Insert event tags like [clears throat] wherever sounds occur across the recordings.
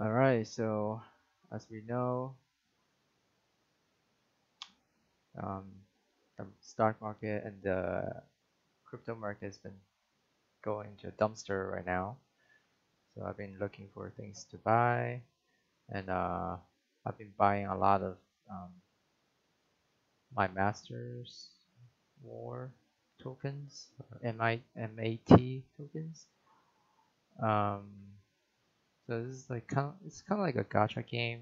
All right, so as we know, um, the stock market and the crypto market has been going to a dumpster right now. So I've been looking for things to buy, and uh, I've been buying a lot of um, my master's war tokens, MAT tokens. Um, so this is like kind of it's kind of like a gacha game,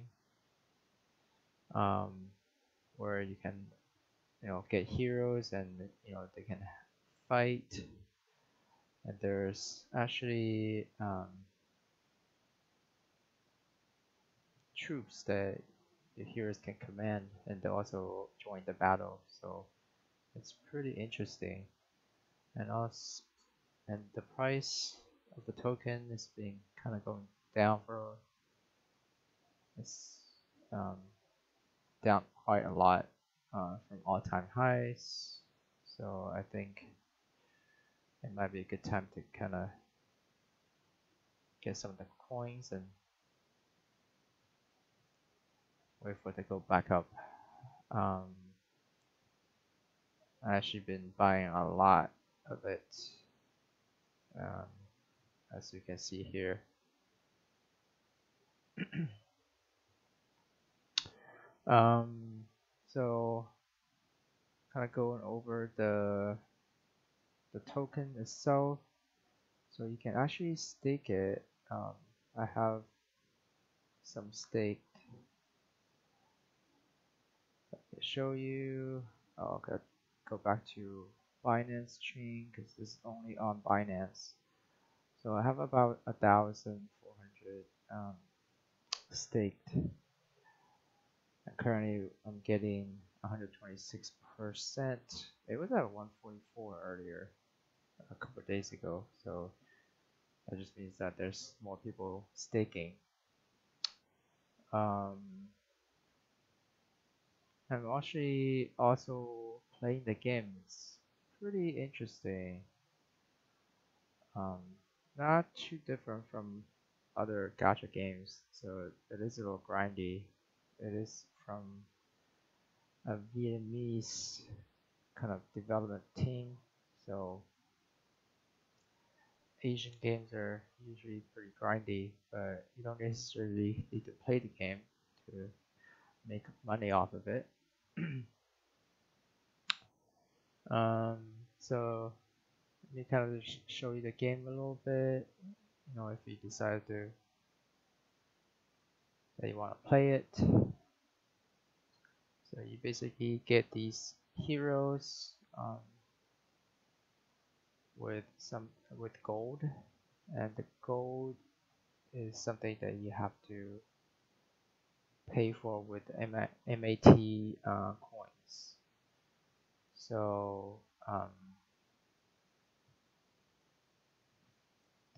um, where you can you know get heroes and you know they can fight, and there's actually um, troops that the heroes can command and they also join the battle. So it's pretty interesting. And also and the price of the token is being kind of going down for it's um, down quite a lot uh, from all-time highs so I think it might be a good time to kind of get some of the coins and wait for it to go back up. Um, I actually been buying a lot of it, um, as you can see here. [clears throat] um, so kind of going over the the token itself. So you can actually stake it. Um, I have some stake let me show you. Oh, okay, go back to Binance chain because this is only on Binance. So I have about a thousand four hundred um, staked. And currently, I'm getting 126 percent. It was at 144 earlier, a couple days ago. So that just means that there's more people staking. Um, I'm actually also playing the game. It's pretty interesting. Um, not too different from other gacha games, so it is a little grindy. It is from a Vietnamese kind of development team, so Asian games are usually pretty grindy, but you don't necessarily need to play the game to make money off of it. [clears throat] um, so let me kind of show you the game a little bit. You know, if you decide to that you want to play it. So you basically get these heroes um, with some with gold, and the gold is something that you have to pay for with MAT uh, coins. So um,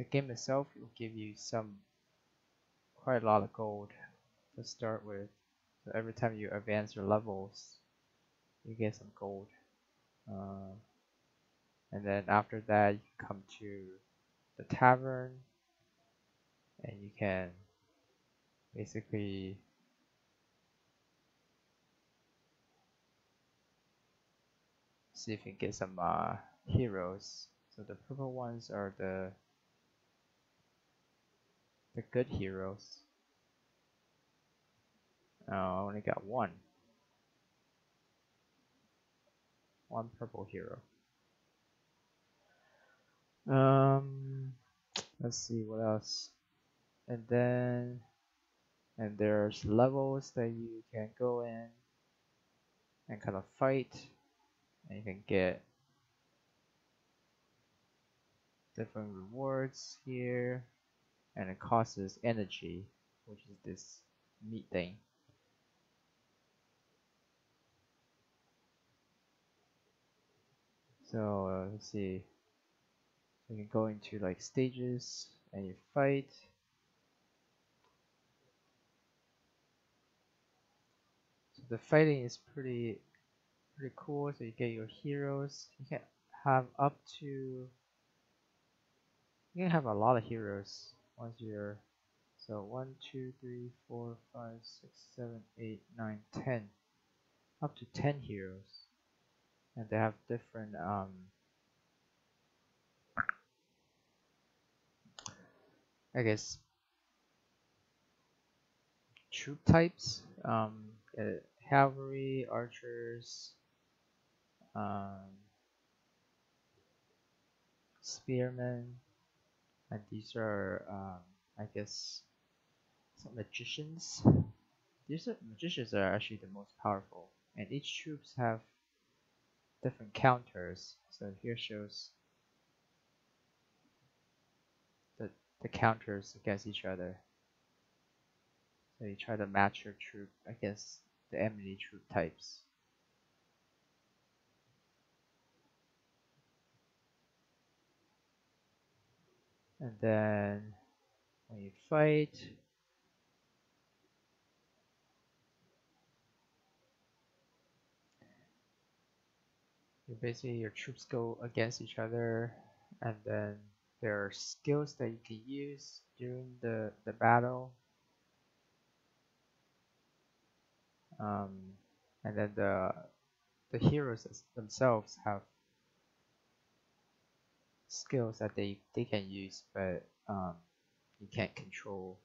the game itself will give you some quite a lot of gold to start with. So every time you advance your levels, you get some gold. Uh, and then after that, you come to the tavern, and you can basically see if you can get some uh, heroes. So the purple ones are the the good heroes. Oh, I only got one. One purple hero. Um, let's see what else. And then, and there's levels that you can go in and kind of fight and you can get different rewards here and it causes energy which is this meat thing so uh, let's see you can go into like stages and you fight so the fighting is pretty pretty cool. So you get your heroes. You can have up to you can have a lot of heroes once you're So 1, 2, 3, 4, 5, 6, 7, 8, 9, 10. Up to 10 heroes. And they have different um, I guess troop types. Um, uh, cavalry, archers, um, spearmen, and these are, um, I guess, some magicians. These are, magicians are actually the most powerful, and each troops have different counters. So here shows the the counters against each other. So you try to match your troop against the enemy troop types. And then when you fight, you basically your troops go against each other and then there are skills that you can use during the, the battle. Um, and then the the heroes themselves have skills that they they can use, but um, you can't control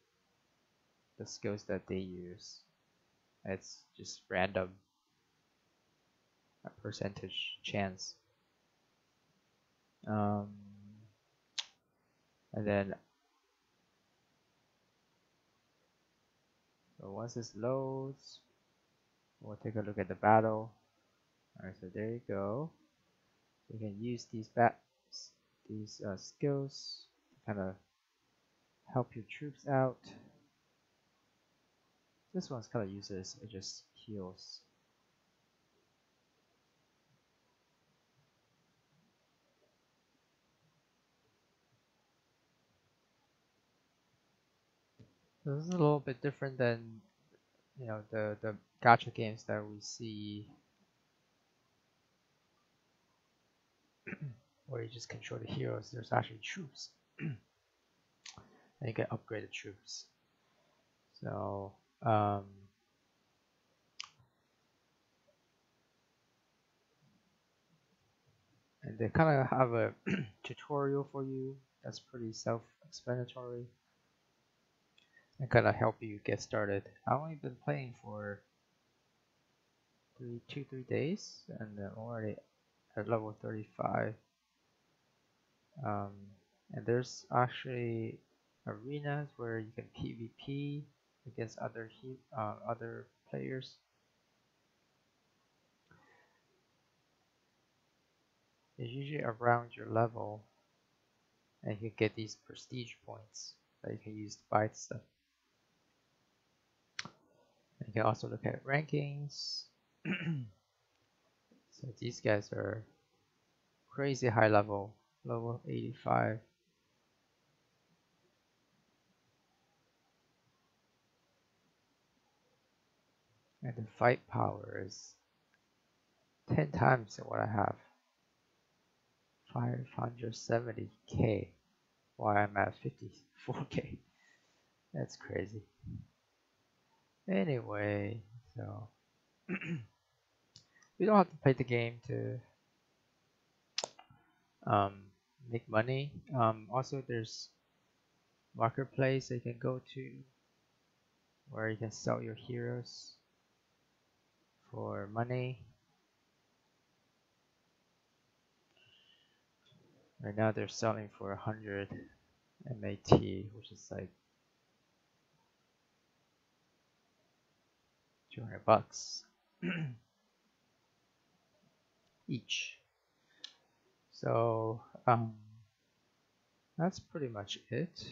the skills that they use. It's just random, a percentage chance. Um, and then so once this loads, we'll take a look at the battle. Alright, so there you go. You can use these bat these uh, skills to kind of help your troops out. This one's kind of useless, it just heals. This is a little bit different than you know the the gacha games that we see where you just control the heroes there's actually troops [clears throat] and you can upgrade the troops so um, and they kind of have a [clears throat] tutorial for you that's pretty self-explanatory and kind of help you get started. I've only been playing for three, two, three days, and I'm already at level 35. Um, and there's actually arenas where you can PvP against other uh, other players. It's usually around your level, and you get these prestige points that you can use to buy stuff. You can also look at rankings. [clears throat] so these guys are crazy high level, level 85. And the fight power is 10 times what I have. 570k while I'm at 54k. [laughs] That's crazy. Anyway, so [clears throat] we don't have to play the game to um, make money. Um, also, there's marketplace you can go to where you can sell your heroes for money. Right now they're selling for 100 MAT, which is like 200 bucks [clears throat] each. So um, that's pretty much it.